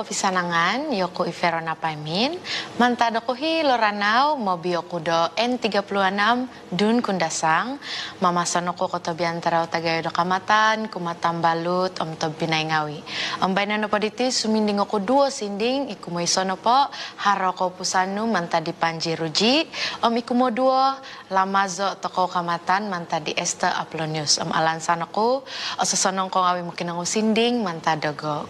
kopi sanangan yoko iverona paimin manta dokohi loranau mobi do N36 dun kundasang mama sonoko koto biantara tagayo do kamatan balut om to binai ngawi om baina no poditi suminding oko duo sinding ikumo isono po haroko pusanu manta di panji ruji om ikumo duo lamazo toko kamatan manta di esta aplonius om alan sanoko ososonong ko ngawi mungkin sinding manta dogo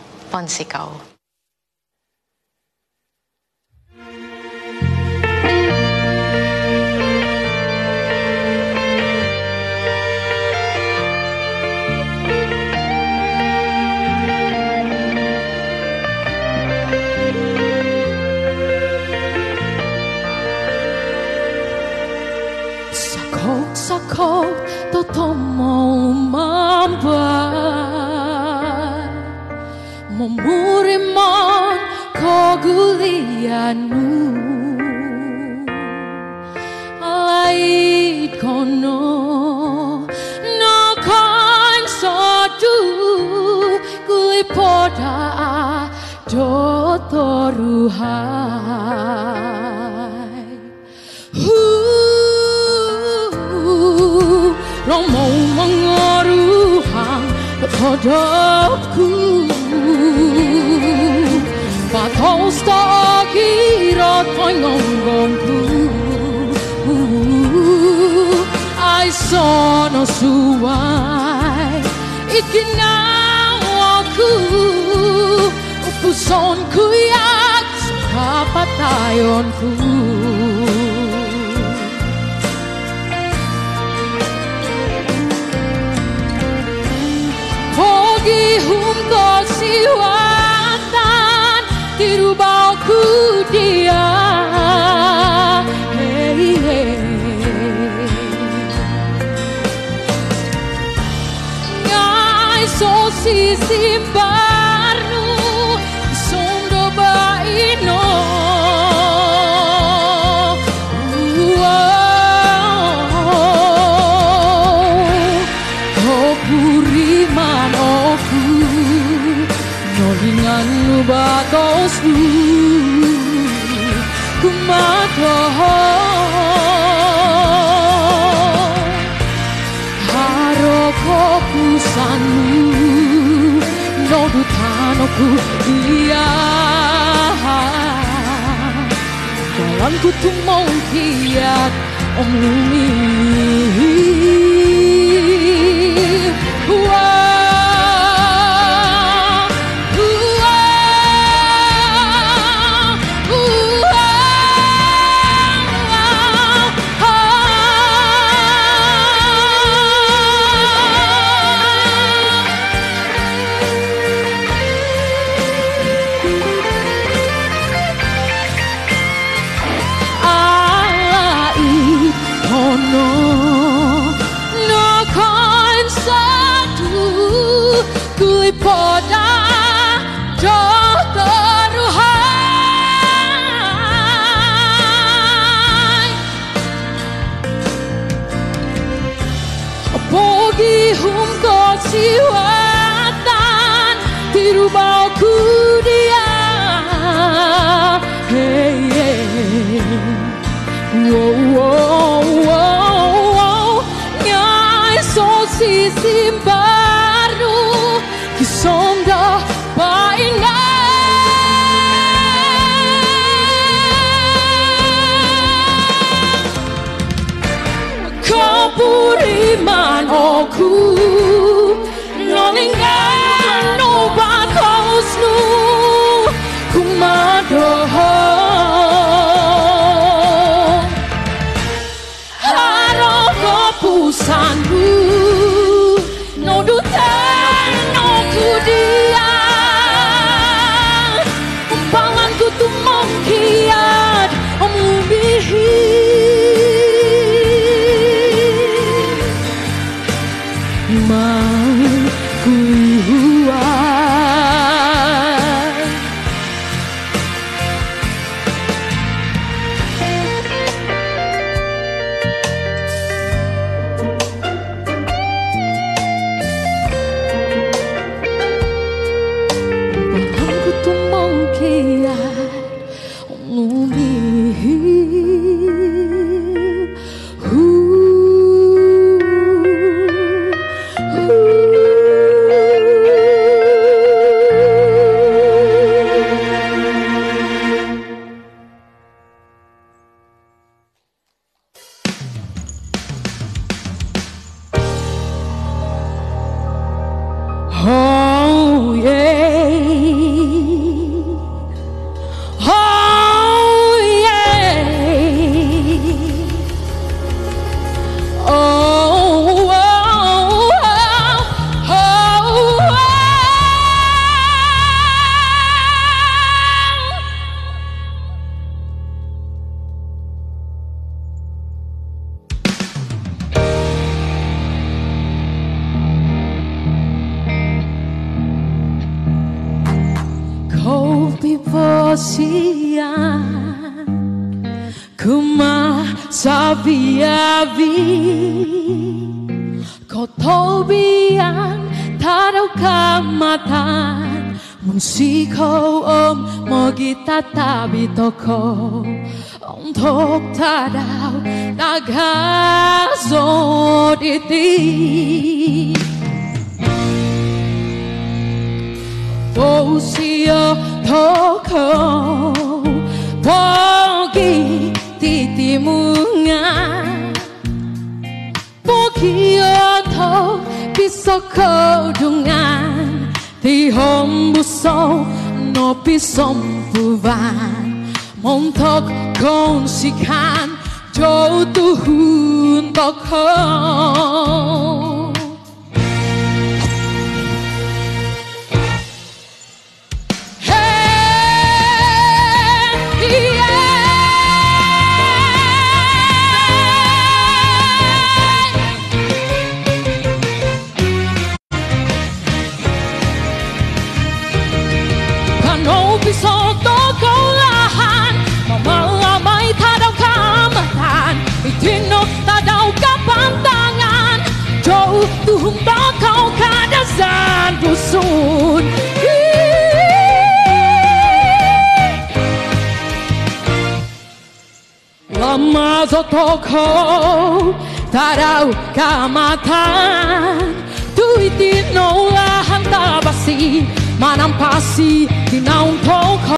memurimon kogulianu alait kono no kan satu kulipoda do toruhai Romo mengaruhang padaku Tvoin longon kuu. Ai sono suai, ikinau aku, upuson kuyat sa kapatayon kuu. Pogi so si simbarnu sondo baino Nolingan batosku Kumadoho Nodutanoku iya Jalanku tumong kiat Om satu kui poda jodohan, Bogi hum ko siwatan di rumahku Whoa, whoa. Si simbaru kisonda baina Kapuriman oku Nolingano bakosnu Kumadoho. Haroko piposian Kuma sabiavi Kotobian taraw kamatan. Munsikaw om mogitatabi toko Untuk tadaw nagazod iti Bosio Toko Pogi titimunga Pogi oto piso kodungan Tihom buso no pisom puvan Montok konsikan Jauh tuhun tokoh Amazotoko Tarau kamata Kamatan Tuitit no lahan tabasi Manampasi Tinaun toko